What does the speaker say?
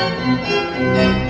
Música